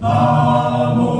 Namo